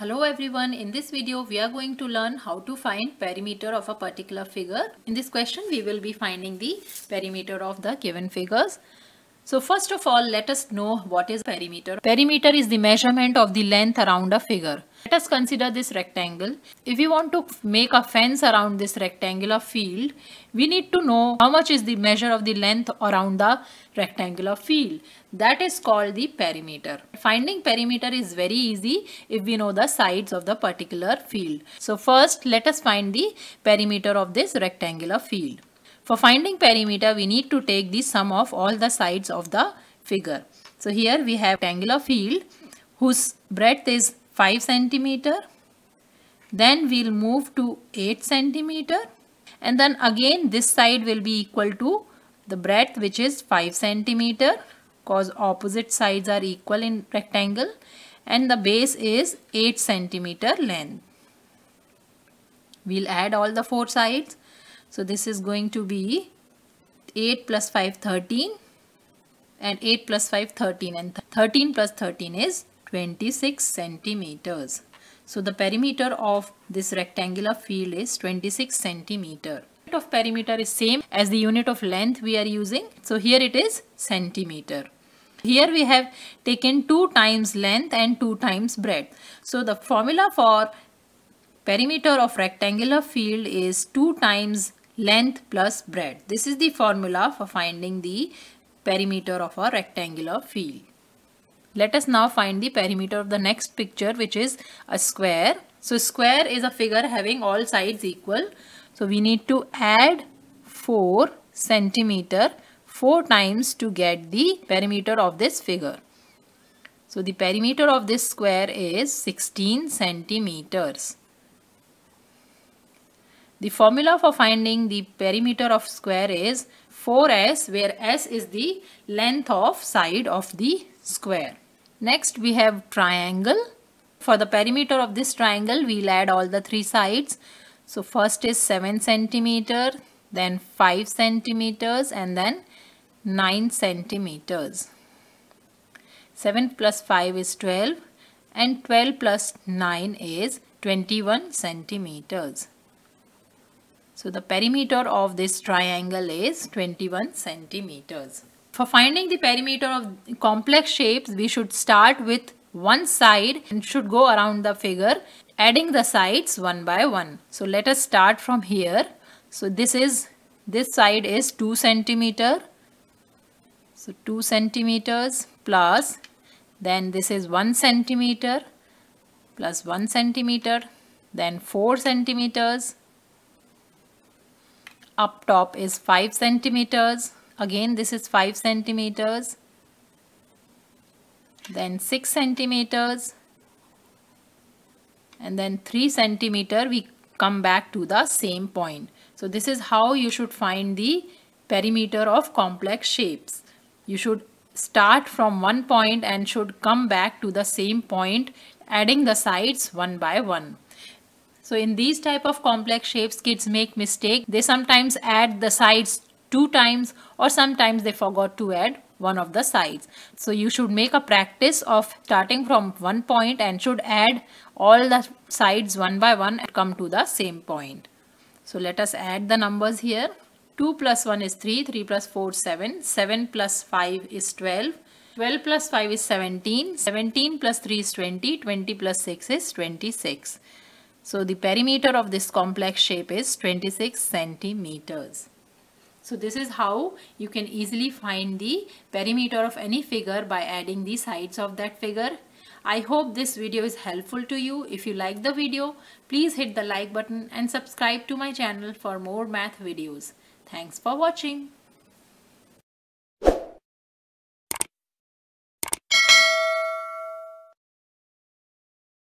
Hello everyone, in this video we are going to learn how to find perimeter of a particular figure. In this question we will be finding the perimeter of the given figures. So first of all let us know what is perimeter. Perimeter is the measurement of the length around a figure. Let us consider this rectangle. If we want to make a fence around this rectangular field, we need to know how much is the measure of the length around the rectangular field. That is called the perimeter. Finding perimeter is very easy if we know the sides of the particular field. So first let us find the perimeter of this rectangular field. For finding perimeter, we need to take the sum of all the sides of the figure. So here we have rectangular field whose breadth is 5 centimeter. Then we'll move to 8 centimeter. And then again this side will be equal to the breadth which is 5 centimeter cause opposite sides are equal in rectangle and the base is 8 centimeter length. We'll add all the four sides so this is going to be 8 plus 5 13 and 8 plus 5 13 and 13 plus 13 is 26 centimeters. So the perimeter of this rectangular field is 26 centimeter. Unit of perimeter is same as the unit of length we are using. So here it is centimeter. Here we have taken 2 times length and 2 times breadth. So the formula for perimeter of rectangular field is 2 times length plus breadth. This is the formula for finding the perimeter of a rectangular field. Let us now find the perimeter of the next picture which is a square. So square is a figure having all sides equal. So we need to add 4 centimeter 4 times to get the perimeter of this figure. So the perimeter of this square is 16 centimeters. The formula for finding the perimeter of square is 4s where s is the length of side of the square. Next we have triangle. For the perimeter of this triangle we'll add all the three sides. So first is 7 centimeter, then 5 centimeters and then 9 centimeters. 7 plus 5 is 12 and 12 plus 9 is 21 centimeters. So the perimeter of this triangle is 21 centimeters. For finding the perimeter of complex shapes, we should start with one side and should go around the figure adding the sides one by one. So let us start from here. So this is this side is 2 centimeter. So 2 centimeters plus then this is 1 centimeter plus 1 centimeter then 4 centimeters up top is 5 centimeters. Again this is 5 centimeters. Then 6 centimeters. And then 3 centimeter we come back to the same point. So this is how you should find the perimeter of complex shapes. You should start from one point and should come back to the same point adding the sides one by one so in these type of complex shapes, kids make mistake. They sometimes add the sides two times or sometimes they forgot to add one of the sides. So you should make a practice of starting from one point and should add all the sides one by one and come to the same point. So let us add the numbers here. 2 plus 1 is 3, 3 plus 4 7, 7 plus 5 is 12, 12 plus 5 is 17, 17 plus 3 is 20, 20 plus 6 is 26. So the perimeter of this complex shape is 26 centimeters. So this is how you can easily find the perimeter of any figure by adding the sides of that figure. I hope this video is helpful to you. If you like the video, please hit the like button and subscribe to my channel for more math videos. Thanks for watching.